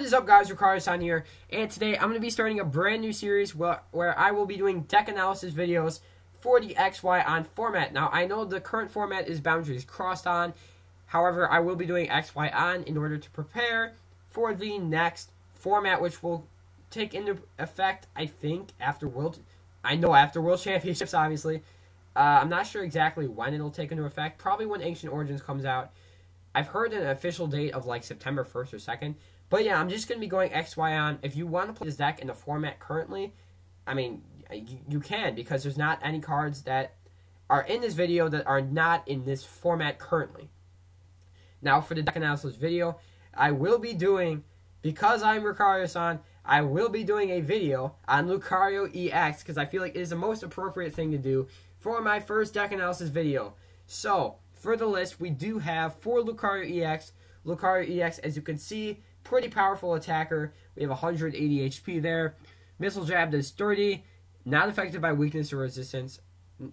What is up guys, Rukario-san here, and today I'm going to be starting a brand new series where, where I will be doing deck analysis videos for the XY on format. Now, I know the current format is boundaries crossed on, however, I will be doing XY on in order to prepare for the next format, which will take into effect, I think, after World... I know after World Championships, obviously. Uh, I'm not sure exactly when it'll take into effect, probably when Ancient Origins comes out. I've heard an official date of like September 1st or 2nd, but yeah, I'm just going to be going XY on. If you want to play this deck in the format currently, I mean, you, you can because there's not any cards that are in this video that are not in this format currently. Now, for the deck analysis video, I will be doing, because I'm Lucario-san, I will be doing a video on Lucario EX because I feel like it is the most appropriate thing to do for my first deck analysis video. So, for the list, we do have four Lucario EX. Lucario EX, as you can see, pretty powerful attacker. We have 180 HP there. Missile Jab does 30. Not affected by weakness or resistance.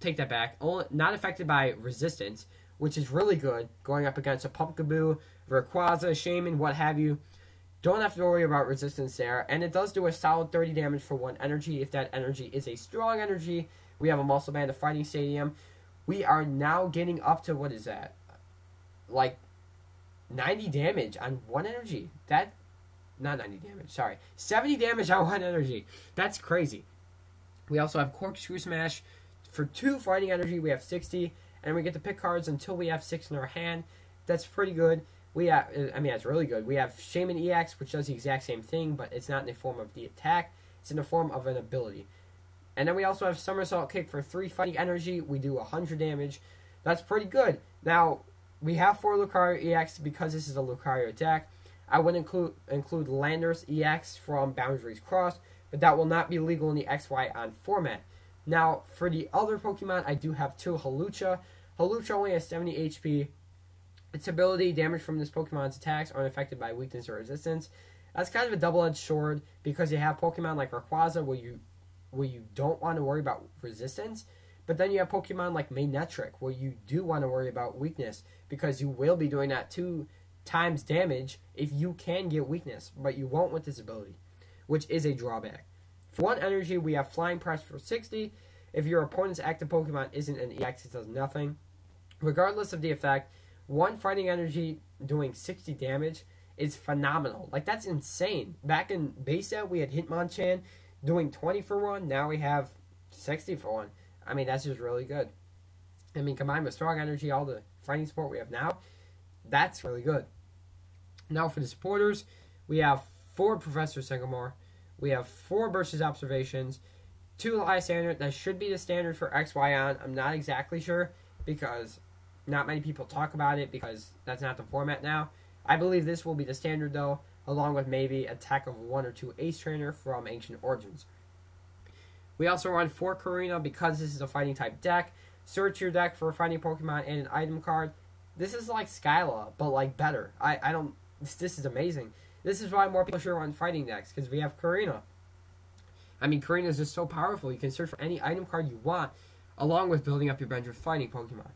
Take that back. Only, not affected by resistance, which is really good. Going up against a Pumpkaboo, Rayquaza, Shaymin, what have you. Don't have to worry about resistance there. And it does do a solid 30 damage for one energy. If that energy is a strong energy, we have a Muscle Band, a Fighting Stadium. We are now getting up to, what is that? Like 90 damage on one energy. That, not 90 damage, sorry. 70 damage on one energy. That's crazy. We also have Corkscrew Smash. For two fighting energy, we have 60. And we get to pick cards until we have six in our hand. That's pretty good. We have, I mean, that's really good. We have Shaymin EX, which does the exact same thing, but it's not in the form of the attack. It's in the form of an ability. And then we also have Somersault Kick for 3 fighting energy. We do 100 damage. That's pretty good. Now, we have four Lucario EX because this is a Lucario deck. I would include include Landorus EX from Boundaries Crossed, but that will not be legal in the XY on format. Now, for the other Pokemon, I do have two Hawlucha. Hawlucha only has 70 HP. Its ability, damage from this Pokemon's attacks aren't affected by weakness or resistance. That's kind of a double-edged sword because you have Pokemon like Rayquaza where you where you don't want to worry about resistance, but then you have Pokemon like Manectric, where you do want to worry about weakness, because you will be doing that two times damage if you can get weakness, but you won't with this ability, which is a drawback. For one energy, we have Flying Press for 60. If your opponent's active Pokemon isn't an EX, it does nothing. Regardless of the effect, one fighting energy doing 60 damage is phenomenal. Like, that's insane. Back in base set, we had Hitmonchan doing 20 for one. Now we have 60 for one. I mean, that's just really good. I mean, combined with strong energy, all the fighting support we have now, that's really good. Now for the supporters, we have four Professor Sycamore. We have four Birch's observations, two Lysandre. That should be the standard for XY on. I'm not exactly sure because not many people talk about it because that's not the format now. I believe this will be the standard though along with maybe attack of one or two Ace Trainer from Ancient Origins. We also run 4 Korrina because this is a fighting type deck. Search your deck for a fighting Pokemon and an item card. This is like Skyla, but like better. I, I don't. This, this is amazing. This is why more people should run fighting decks because we have Korrina. I mean, Korrina is just so powerful. You can search for any item card you want, along with building up your bench with fighting Pokemon.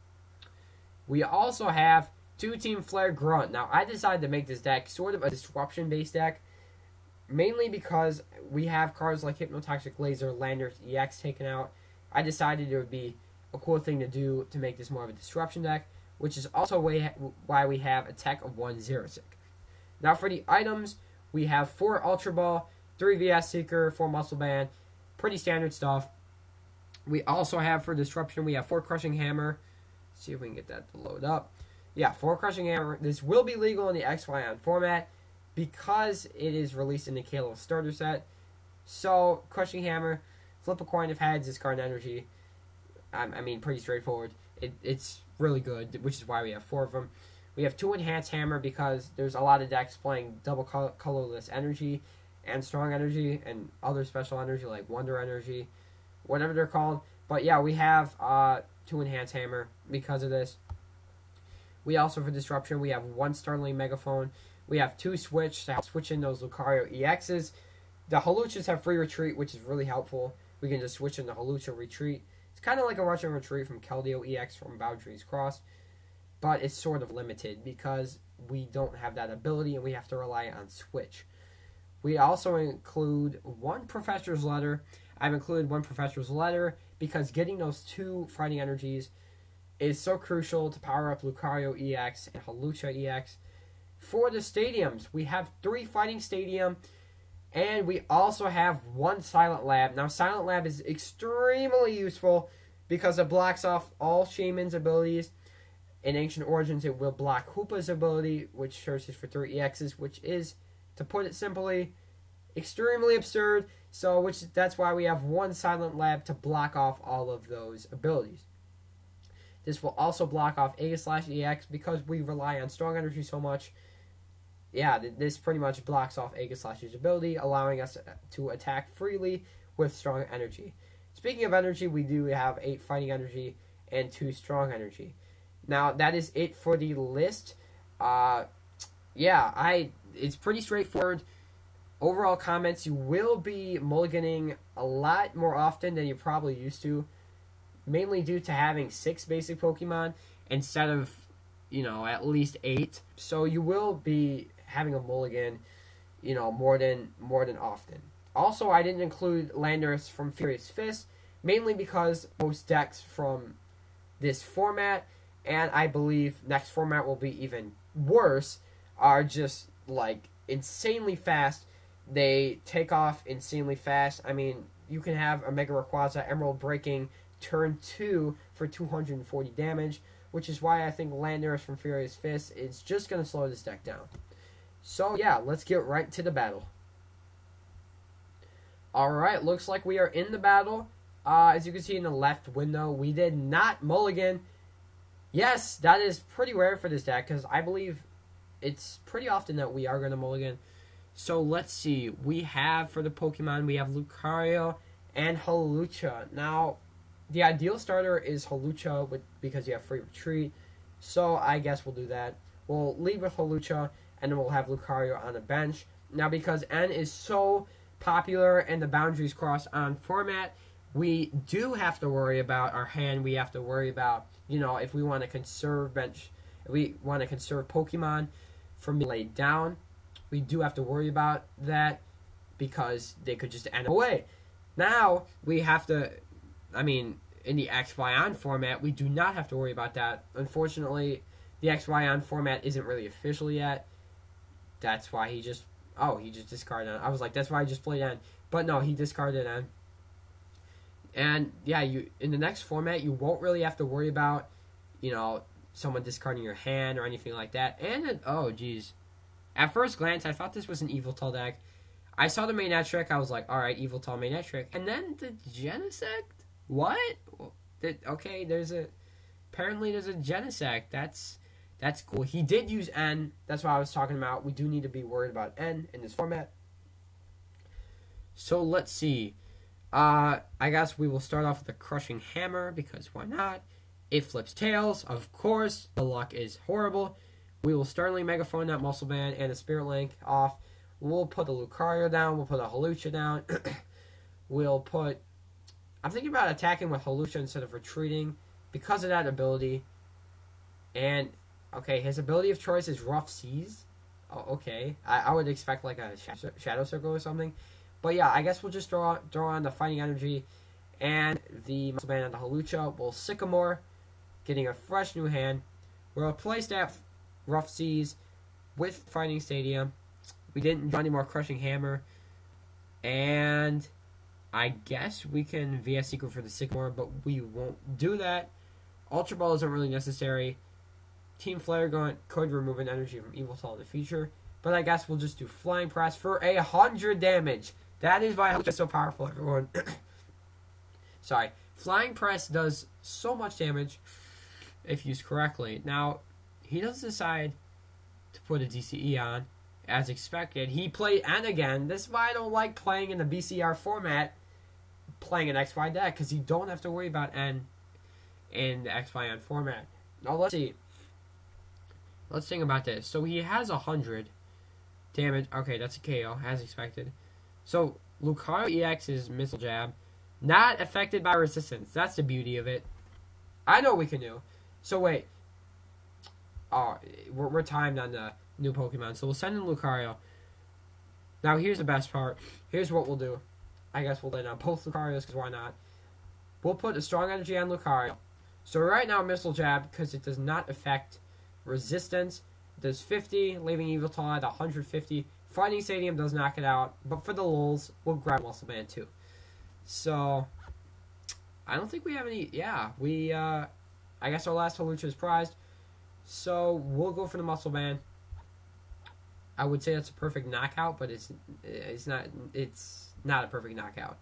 We also have Two Team Flare Grunt. Now, I decided to make this deck sort of a disruption based deck, mainly because we have cards like Hypnotoxic Laser, Landorus EX taken out. I decided it would be a cool thing to do to make this more of a disruption deck, which is also why we have a tech of 1 Xerosic. Now, for the items, we have 4 Ultra Ball, 3 VS Seeker, 4 Muscle Band, pretty standard stuff. We also have for disruption, we have 4 Crushing Hammer. Let's see if we can get that to load up yeah, four crushing hammer. This will be legal in the XY on format because it is released in the Kalos starter set. So, crushing hammer, flip a coin of heads, discard energy. I, I mean, pretty straightforward. It, it's really good, which is why we have four of them. We have two enhanced hammer because there's a lot of decks playing double colorless energy and strong energy and other special energy like wonder energy, whatever they're called. But yeah, we have uh, two enhanced hammer because of this. We also, for Disruption, we have one Startling Megaphone. We have two Switch to switch in those Lucario EXs. The Hawluchas have free retreat, which is really helpful. We can just switch in the Hawlucha retreat. It's kind of like a Rush In retreat from Keldeo EX from Boundaries Cross, but it's sort of limited because we don't have that ability and we have to rely on Switch. We also include one professor's letter. I've included one professor's letter because getting those two fighting energies is so crucial to power up Lucario EX and Hawlucha EX. For the stadiums, we have three fighting stadium, and we also have one silent lab. Now, silent lab is extremely useful because it blocks off all Shaymin's abilities. In Ancient Origins, it will block Hoopa's ability, which searches for three EXs, which is, to put it simply, extremely absurd. So, which that's why we have one silent lab to block off all of those abilities. This will also block off Aegislash EX because we rely on strong energy so much. Yeah, this pretty much blocks off Aegislash's ability, allowing us to attack freely with strong energy. Speaking of energy, we do have 8 fighting energy and 2 strong energy. Now, that is it for the list. Uh, yeah, I it's pretty straightforward. Overall comments, you will be mulliganing a lot more often than you probably used to mainly due to having six basic Pokemon instead of, you know, at least eight. So you will be having a mulligan, you know, more than more than often. Also, I didn't include Landorus from Furious Fist, mainly because most decks from this format, and I believe next format will be even worse, are just like insanely fast. They take off insanely fast. I mean, you can have a Mega Rayquaza Emerald breaking turn 2 for 240 damage, which is why I think Landorus from Furious Fist is just going to slow this deck down. So yeah, let's get right to the battle. Alright, looks like we are in the battle. Uh, as you can see in the left window, we did not mulligan. Yes, that is pretty rare for this deck, because I believe it's pretty often that we are going to mulligan. So let's see. We have, for the Pokemon, we have Lucario and Hawlucha. Now, the ideal starter is Hawlucha with because you have free retreat. So I guess we'll do that. We'll lead with Hawlucha and then we'll have Lucario on the bench. Now because N is so popular and the boundaries cross on format, we do have to worry about our hand. We have to worry about, you know, if we want to conserve bench, we want to conserve Pokemon from being laid down, we do have to worry about that because they could just N away. Now we have to I mean, in the XY on format, we do not have to worry about that. Unfortunately, the XY on format isn't really official yet. That's why he just oh he just discarded. I was like, that's why I just played on. But no, he discarded on. And yeah, you in the next format, you won't really have to worry about, you know, someone discarding your hand or anything like that. And oh geez, at first glance, I thought this was an Yveltal deck. I saw the Manectric, I was like, all right, evil tall Yveltal Manectric, and then the Genesect what? Okay, there's a apparently there's a Genesect. That's that's cool. He did use N. That's what I was talking about. We do need to be worried about N in this format. So let's see. Uh, I guess we will start off with a crushing hammer because why not? It flips tails, of course. The luck is horrible. We will Startling Megaphone that Muscle Band and a Spirit Link off. We'll put the Lucario down. We'll put a Hawlucha down. we'll put I'm thinking about attacking with Hawlucha instead of retreating because of that ability. And, okay, his ability of choice is Rough Seas. Oh, okay. I, I would expect like a Shadow Circle or something. But yeah, I guess we'll just draw, draw on the Fighting Energy and the Muscle Band on the Hawlucha. We'll Sycamore, getting a fresh new hand. We'll replace that Rough Seas with Fighting Stadium. We didn't draw any more Crushing Hammer. And I guess we can VS Seeker for the Sycamore, but we won't do that. Ultra Ball isn't really necessary. Team Flare Grunt could remove an energy from Yveltal in the future, but I guess we'll just do Flying Press for a hundred damage. That is why it's so powerful, everyone. Sorry, Flying Press does so much damage if used correctly. Now, he does decide to put a DCE on, as expected. He played N again. This is why I don't like playing in the BCR format playing an XY deck because you don't have to worry about N in the XYN format. Now let's see. Let's think about this. So he has a hundred damage. Okay, that's a KO as expected. So Lucario EX is missile jab, not affected by resistance. That's the beauty of it. I know we can do. So wait. Oh, we're, we're timed on the new Pokemon. So we'll send in Lucario. Now, here's the best part. Here's what we'll do. I guess we'll lay on both Lucarios, because why not? We'll put a strong energy on Lucario. So right now, Missile Jab, because it does not affect resistance, does 50, leaving Yveltal at 150. Fighting Stadium does knock it out, but for the lulls, we'll grab Muscle Band too. So, I don't think we have any. Yeah, we. uh I guess our last Hawlucha is prized. So, we'll go for the Muscle Band. I would say that's a perfect knockout, but it's it's not it's not a perfect knockout.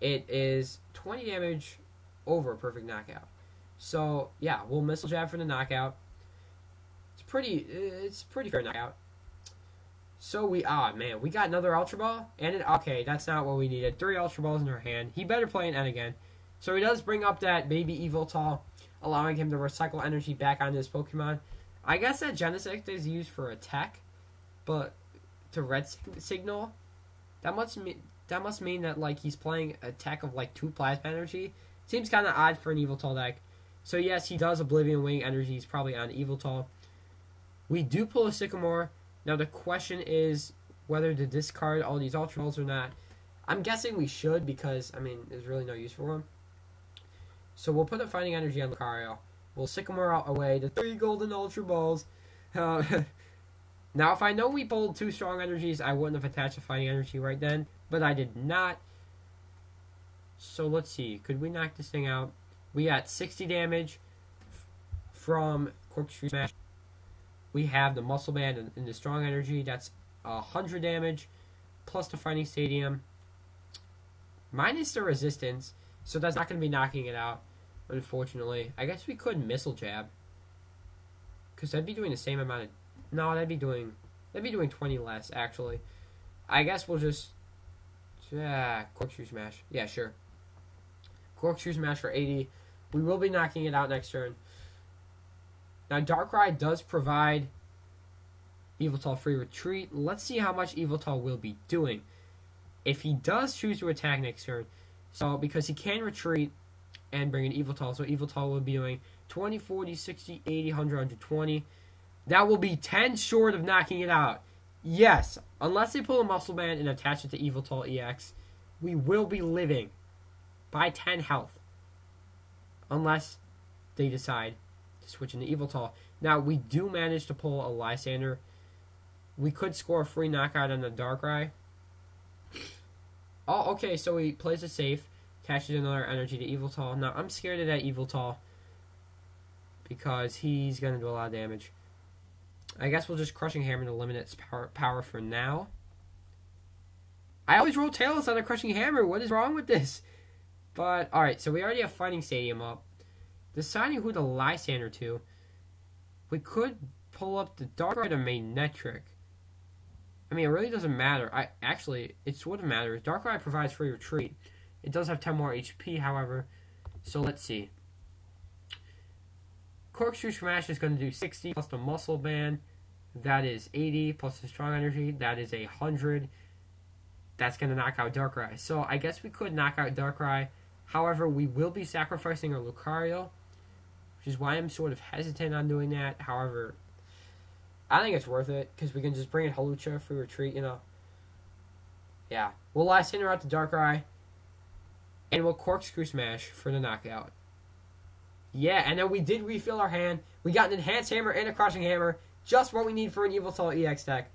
It is 20 damage over a perfect knockout. So yeah, we'll missile jab for the knockout. Pretty it's pretty fair knockout. So we ah man, we got another Ultra Ball and it okay, that's not what we needed. Three Ultra Balls in our hand. He better play an N again. So he does bring up that baby Yveltal, allowing him to recycle energy back onto his Pokemon. I guess that Genesect is used for attack, but to red signal, that must mean that must mean that like he's playing attack of like two plasma energy. Seems kind of odd for an Yveltal deck. So yes, he does Oblivion Wing energy. He's probably on Yveltal. We do pull a Sycamore. Now the question is whether to discard all these Ultra Balls or not. I'm guessing we should because I mean there's really no use for them. So we'll put a Fighting Energy on Lucario. We'll Sycamore out away the three Golden Ultra Balls. Uh, now if I know we pulled two Strong Energies, I wouldn't have attached a Fighting Energy right then, but I did not. So let's see. Could we knock this thing out? We got 60 damage from Corkscrew Smash. We have the Muscle Band and, and the Strong Energy. That's 100 damage. Plus the Fighting Stadium. Minus the Resistance. So that's not going to be knocking it out. Unfortunately. I guess we could Missile Jab. Because that'd be doing the same amount of... No, that'd be doing... That'd be doing 20 less, actually. I guess we'll just... Yeah, Corkscrew Smash. Yeah, sure. Corkscrew Smash for 80. We will be knocking it out next turn. Now, Darkrai does provide Yveltal free retreat. Let's see how much Yveltal will be doing. If he does choose to attack next turn, so because he can retreat and bring an Yveltal, so Yveltal will be doing 20, 40, 60, 80, 100, 120. That will be 10 short of knocking it out. Yes, unless they pull a Muscle Band and attach it to Yveltal EX, we will be living by 10 health. Unless they decide to switch into Yveltal. Now, we do manage to pull a Lysandre. We could score a free knockout on the Darkrai. Oh, okay, so he plays it safe. catches another energy to Yveltal. Now, I'm scared of that Yveltal. Because he's going to do a lot of damage. I guess we'll just Crushing Hammer to limit its power, power for now. I always roll tails on a Crushing Hammer. What is wrong with this? But, alright, so we already have Fighting Stadium up. Deciding who to Lysandre to. We could pull up the Dark Darkrai to Manectric. I mean, it really doesn't matter. I Actually, it sort of matters. Darkrai provides free retreat. It does have 10 more HP, however. So, let's see. Corkscrew Smash is going to do 60 plus the Muscle Band. That is 80 plus the Strong Energy. That is 100. That's going to knock out Darkrai. So, I guess we could knock out Darkrai However, we will be sacrificing our Lucario, is why I'm sort of hesitant on doing that. However, I think it's worth it because we can just bring in Hawlucha for retreat, you know. Yeah. We'll Lysandre out to Darkrai, and we'll Corkscrew Smash for the knockout. Yeah, and then we did refill our hand. We got an Enhanced Hammer and a Crushing Hammer. Just what we need for an Yveltal EX deck.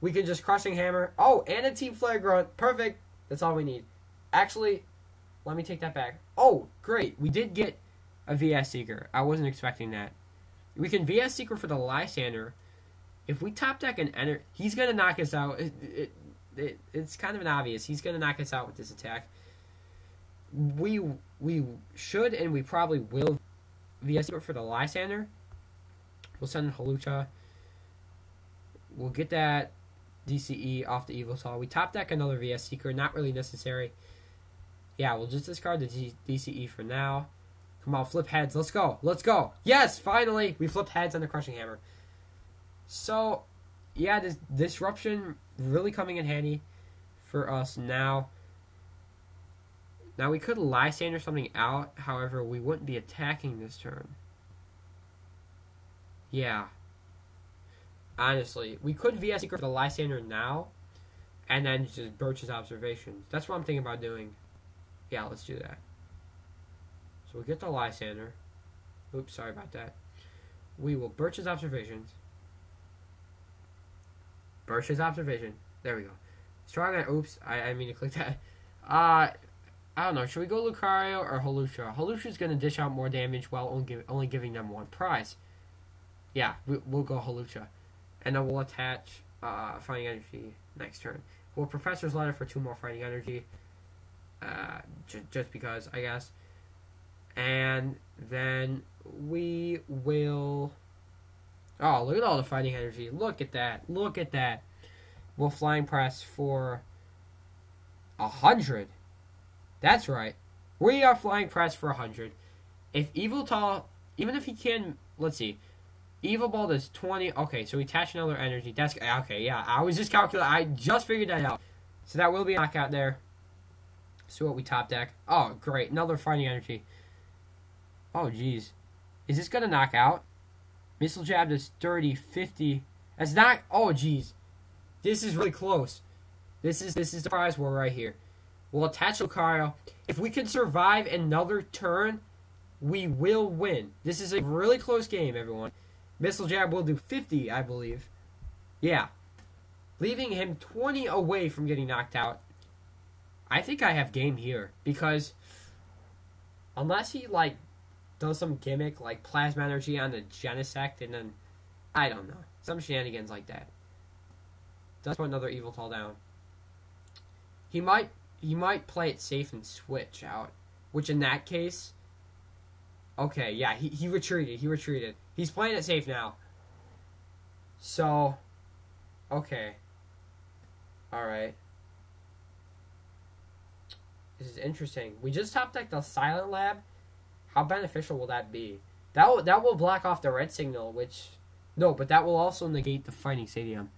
We can just Crushing Hammer. Oh, and a Team Flare Grunt. Perfect. That's all we need. Actually, let me take that back. Oh, great. We did get a VS Seeker. I wasn't expecting that. We can VS Seeker for the Lysandre. If we top deck an enter, he's going to knock us out. It, it, it, it's kind of an obvious. He's going to knock us out with this attack. We we should and we probably will VS Seeker for the Lysandre. We'll send in Hawlucha. We'll get that DCE off the Yveltal. We top deck another VS Seeker. Not really necessary. Yeah, we'll just discard the DCE for now. Come on, flip heads. Let's go. Let's go. Yes, finally. We flipped heads on the crushing hammer. So, yeah, this disruption really coming in handy for us now. Now, we could Lysandre something out. However, we wouldn't be attacking this turn. Yeah. Honestly, we could VS Seeker for the Lysandre now. and then just Birch's observations. That's what I'm thinking about doing. Yeah, let's do that. So we'll get the Lysandre. Oops, sorry about that. We will Birch's observations. Birch's observation. There we go. Strong. Oops, I, I mean to click that. Uh, I don't know. Should we go Lucario or Hawlucha? Hawlucha's going to dish out more damage while only, give, only giving them one prize. Yeah, we, will go Hawlucha. And then we'll attach uh, Fighting Energy next turn. Well, Professor's Letter for two more Fighting Energy. Uh, just because, I guess. And then we will... Oh, look at all the Fighting Energy. Look at that. Look at that. We'll Flying Press for... A hundred. That's right. We are flying press for a 100. If Yveltal, even if he can, let's see. Evil Ball does 20. Okay, so we attach another energy. That's okay. Yeah, I was just calculating. I just figured that out. So that will be a knockout there. See what we top deck. Oh, great. Another fighting energy. Oh, jeez. Is this going to knock out? Missile Jab does 30, 50. That's not. Oh, jeez. This is really close. This is this is the prize war right here. We'll attach Lucario. If we can survive another turn, we will win. This is a really close game, everyone. Missile Jab will do 50, I believe. Yeah. Leaving him 20 away from getting knocked out. I think I have game here. Because unless he, like, does some gimmick, like Plasma Energy on the Genesect, and then, I don't know. Some shenanigans like that. Does put another Yveltal down. He might he might play it safe and switch out. Which in that case, okay, yeah, he, he retreated. He retreated. He's playing it safe now. So, okay. Alright. This is interesting. We just top decked the Silent Lab. How beneficial will that be? That will, that will block off the red signal, which... No, but that will also negate the Fighting Stadium.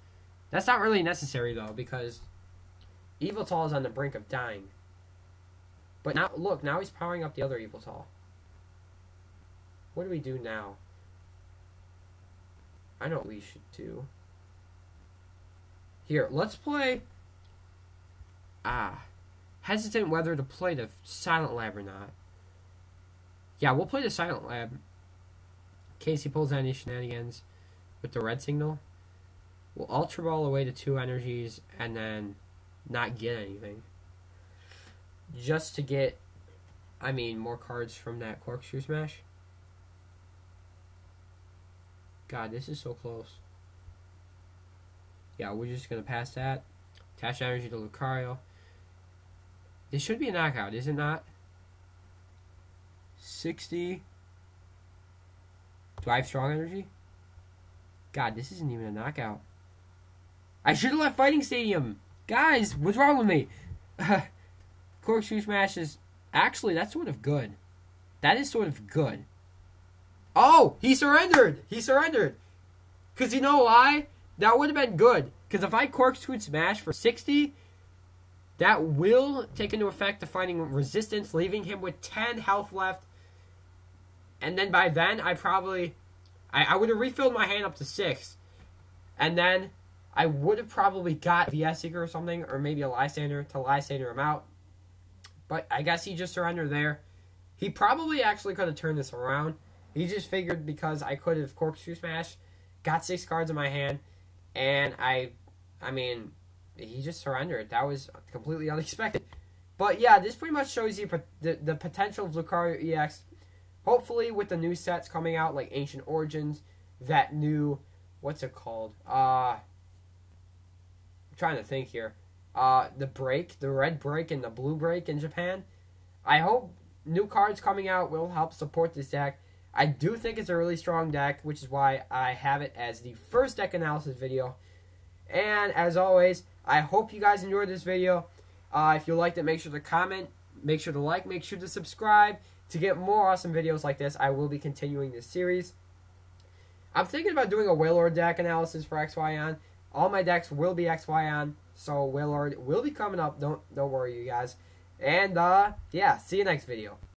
That's not really necessary, though, because Yveltal is on the brink of dying. But now, look, now he's powering up the other Yveltal. What do we do now? I know what we should do. Here, let's play... Ah. Hesitant whether to play the Silent Lab or not. Yeah, we'll play the Silent Lab. In case he pulls any shenanigans with the red signal. We'll Ultra Ball away to two energies, and then not get anything. Just to get, I mean, more cards from that Corkscrew Smash. God, this is so close. Yeah, we're just going to pass that. Attach energy to Lucario. This should be a knockout, is it not? 60. Do I have strong energy? God, this isn't even a knockout. I should have left Fighting Stadium. Guys, what's wrong with me? Corkscrew Smash is actually that's sort of good. That is sort of good. Oh, he surrendered. He surrendered. Cause you know why? That would have been good. Cause if I Corkscrew Smash for sixty, that will take into effect the finding resistance, leaving him with ten health left. And then by then, I probably, I, I would have refilled my hand up to six, and then I would have probably got Seeker or something, or maybe a Lysandre to Lysandre him out. But I guess he just surrendered there. He probably actually could have turned this around. He just figured because I could have corkscrew smash, got six cards in my hand, and I, I mean, he just surrendered. That was completely unexpected. But yeah, this pretty much shows you the, the potential of Lucario EX. Hopefully, with the new sets coming out, like Ancient Origins, that new, what's it called? Uh, I'm trying to think here. Uh, the break, the red break and the blue break in Japan. I hope new cards coming out will help support this deck. I do think it's a really strong deck, which is why I have it as the first deck analysis video. And as always, I hope you guys enjoyed this video. Uh, if you liked it, make sure to comment, make sure to like, make sure to subscribe to get more awesome videos like this. I will be continuing this series. I'm thinking about doing a Wailord deck analysis for XY all my decks will be XY on, so Wailord will be coming up. Don't don't worry, you guys. And uh, yeah, see you next video.